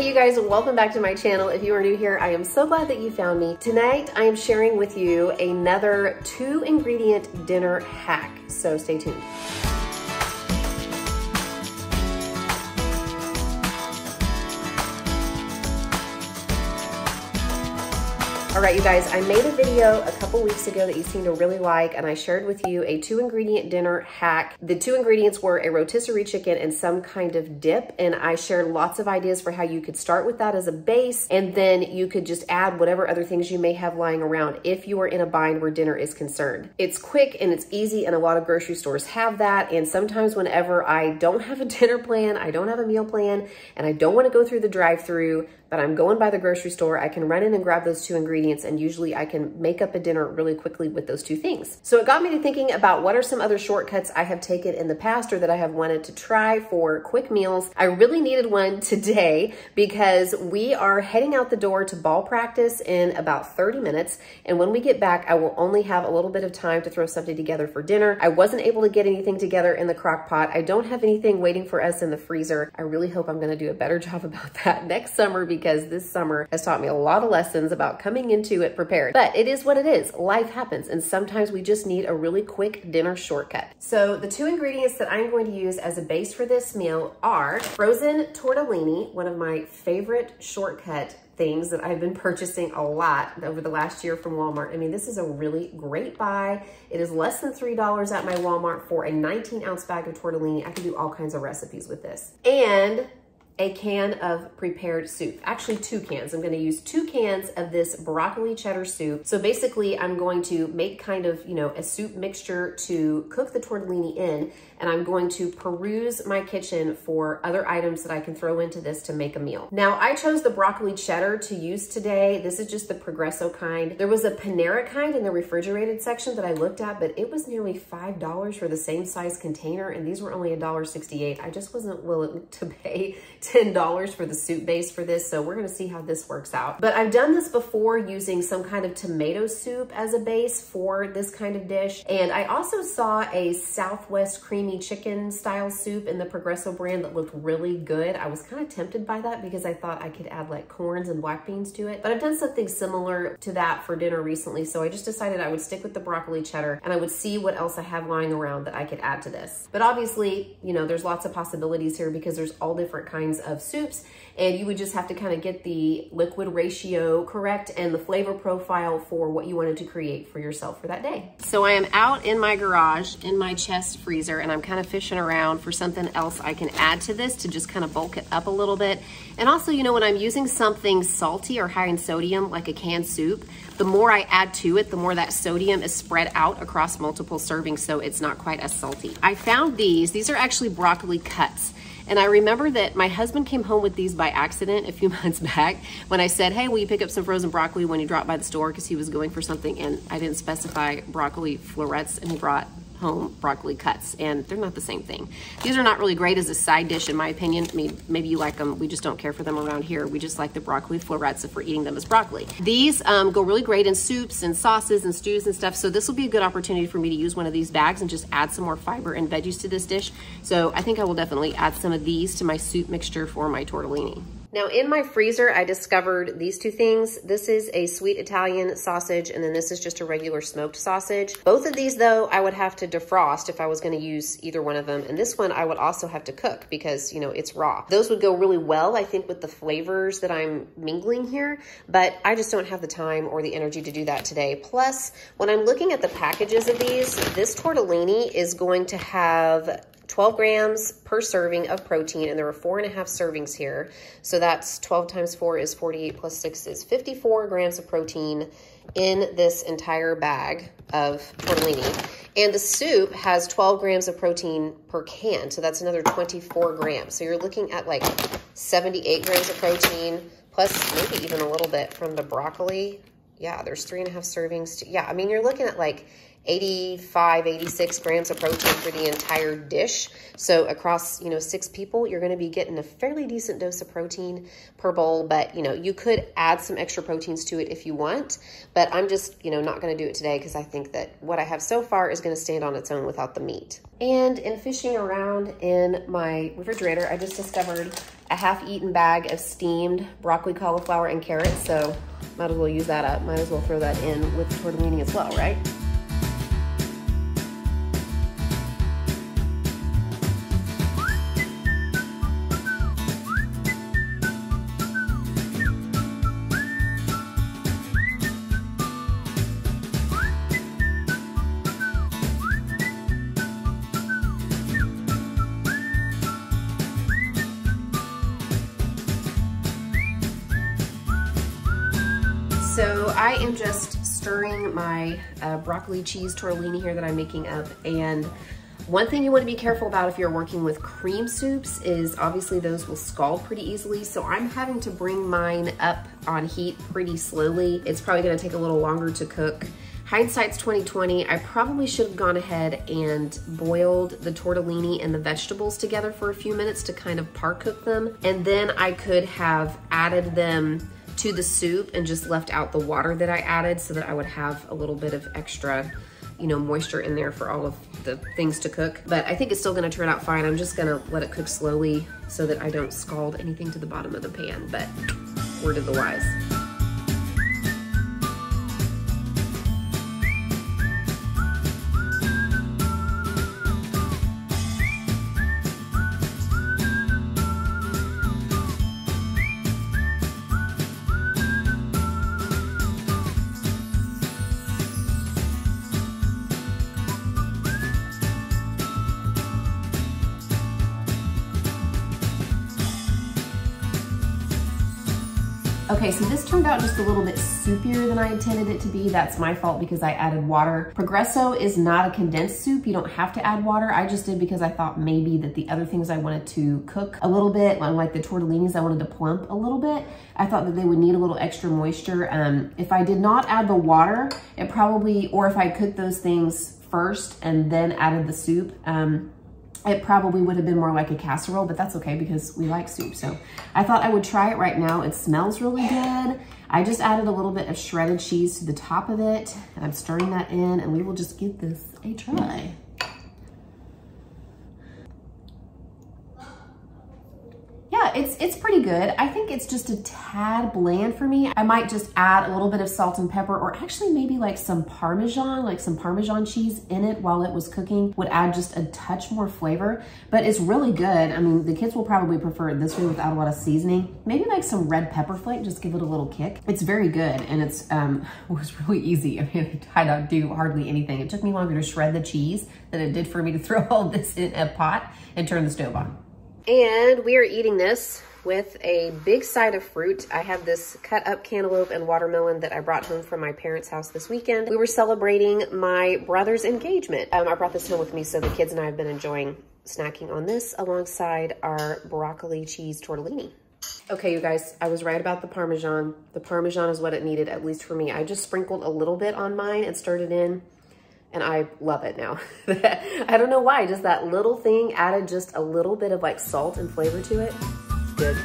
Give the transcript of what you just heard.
Hey you guys, welcome back to my channel. If you are new here, I am so glad that you found me. Tonight, I am sharing with you another two ingredient dinner hack, so stay tuned. All right, you guys, I made a video a couple weeks ago that you seem to really like, and I shared with you a two ingredient dinner hack. The two ingredients were a rotisserie chicken and some kind of dip, and I shared lots of ideas for how you could start with that as a base, and then you could just add whatever other things you may have lying around if you are in a bind where dinner is concerned. It's quick and it's easy, and a lot of grocery stores have that, and sometimes whenever I don't have a dinner plan, I don't have a meal plan, and I don't wanna go through the drive through but I'm going by the grocery store, I can run in and grab those two ingredients and usually I can make up a dinner really quickly with those two things. So it got me to thinking about what are some other shortcuts I have taken in the past or that I have wanted to try for quick meals. I really needed one today because we are heading out the door to ball practice in about 30 minutes. And when we get back, I will only have a little bit of time to throw something together for dinner. I wasn't able to get anything together in the crock pot. I don't have anything waiting for us in the freezer. I really hope I'm gonna do a better job about that next summer because this summer has taught me a lot of lessons about coming into it prepared. But it is what it is. Life happens. And sometimes we just need a really quick dinner shortcut. So the two ingredients that I'm going to use as a base for this meal are frozen tortellini, one of my favorite shortcut things that I've been purchasing a lot over the last year from Walmart. I mean, this is a really great buy. It is less than $3 at my Walmart for a 19 ounce bag of tortellini. I can do all kinds of recipes with this. And a can of prepared soup. Actually, two cans. I'm gonna use two cans of this broccoli cheddar soup. So basically, I'm going to make kind of, you know, a soup mixture to cook the tortellini in, and I'm going to peruse my kitchen for other items that I can throw into this to make a meal. Now, I chose the broccoli cheddar to use today. This is just the Progresso kind. There was a Panera kind in the refrigerated section that I looked at, but it was nearly $5 for the same size container, and these were only $1.68. I just wasn't willing to pay $10 for the soup base for this, so we're gonna see how this works out. But I've done this before using some kind of tomato soup as a base for this kind of dish, and I also saw a Southwest creamy chicken style soup in the Progresso brand that looked really good. I was kind of tempted by that because I thought I could add like corns and black beans to it, but I've done something similar to that for dinner recently, so I just decided I would stick with the broccoli cheddar and I would see what else I have lying around that I could add to this. But obviously, you know, there's lots of possibilities here because there's all different kinds of soups and you would just have to kind of get the liquid ratio correct and the flavor profile for what you wanted to create for yourself for that day. So I am out in my garage in my chest freezer and I'm kind of fishing around for something else I can add to this to just kind of bulk it up a little bit. And also, you know, when I'm using something salty or high in sodium, like a canned soup, the more I add to it, the more that sodium is spread out across multiple servings so it's not quite as salty. I found these, these are actually broccoli cuts. And I remember that my husband came home with these by accident a few months back when I said, hey, will you pick up some frozen broccoli when you drop by the store? Because he was going for something and I didn't specify broccoli florets and he brought home broccoli cuts and they're not the same thing. These are not really great as a side dish in my opinion. I mean, maybe you like them. We just don't care for them around here. We just like the broccoli florets if we're eating them as broccoli. These um, go really great in soups and sauces and stews and stuff. So this will be a good opportunity for me to use one of these bags and just add some more fiber and veggies to this dish. So I think I will definitely add some of these to my soup mixture for my tortellini. Now in my freezer, I discovered these two things. This is a sweet Italian sausage, and then this is just a regular smoked sausage. Both of these though, I would have to defrost if I was gonna use either one of them. And this one I would also have to cook because, you know, it's raw. Those would go really well, I think, with the flavors that I'm mingling here, but I just don't have the time or the energy to do that today. Plus, when I'm looking at the packages of these, this tortellini is going to have 12 grams per serving of protein, and there are four and a half servings here. So that's 12 times four is 48 plus six is 54 grams of protein in this entire bag of tortellini. And the soup has 12 grams of protein per can, so that's another 24 grams. So you're looking at like 78 grams of protein, plus maybe even a little bit from the broccoli. Yeah, there's three and a half servings. To, yeah, I mean, you're looking at like 85, 86 grams of protein for the entire dish. So across, you know, six people, you're going to be getting a fairly decent dose of protein per bowl. But, you know, you could add some extra proteins to it if you want. But I'm just, you know, not going to do it today because I think that what I have so far is going to stand on its own without the meat. And in fishing around in my refrigerator, I just discovered a half-eaten bag of steamed broccoli, cauliflower, and carrots, so might as well use that up. Might as well throw that in with the tortellini as well, right? So I am just stirring my uh, broccoli cheese tortellini here that I'm making up. And one thing you wanna be careful about if you're working with cream soups is obviously those will scald pretty easily. So I'm having to bring mine up on heat pretty slowly. It's probably gonna take a little longer to cook. Hindsight's 2020, I probably should have gone ahead and boiled the tortellini and the vegetables together for a few minutes to kind of par cook them. And then I could have added them to the soup and just left out the water that I added so that I would have a little bit of extra you know, moisture in there for all of the things to cook. But I think it's still gonna turn out fine. I'm just gonna let it cook slowly so that I don't scald anything to the bottom of the pan, but word of the wise. Okay, so this turned out just a little bit soupier than I intended it to be. That's my fault because I added water. Progresso is not a condensed soup. You don't have to add water. I just did because I thought maybe that the other things I wanted to cook a little bit, like the tortellinis, I wanted to plump a little bit. I thought that they would need a little extra moisture. Um, if I did not add the water, it probably, or if I cooked those things first and then added the soup, um, it probably would have been more like a casserole, but that's okay because we like soup. So I thought I would try it right now. It smells really good. I just added a little bit of shredded cheese to the top of it and I'm stirring that in and we will just give this a try. It's it's pretty good. I think it's just a tad bland for me. I might just add a little bit of salt and pepper or actually maybe like some Parmesan, like some Parmesan cheese in it while it was cooking would add just a touch more flavor, but it's really good. I mean, the kids will probably prefer this way without a lot of seasoning. Maybe like some red pepper flake, just give it a little kick. It's very good and it's um, it was really easy. I mean, I don't do hardly anything. It took me longer to shred the cheese than it did for me to throw all this in a pot and turn the stove on. And we are eating this with a big side of fruit. I have this cut up cantaloupe and watermelon that I brought home from my parents' house this weekend. We were celebrating my brother's engagement. Um, I brought this home with me so the kids and I have been enjoying snacking on this alongside our broccoli cheese tortellini. Okay, you guys, I was right about the Parmesan. The Parmesan is what it needed, at least for me. I just sprinkled a little bit on mine and stirred it in and I love it now. I don't know why, just that little thing added just a little bit of like salt and flavor to it. Good.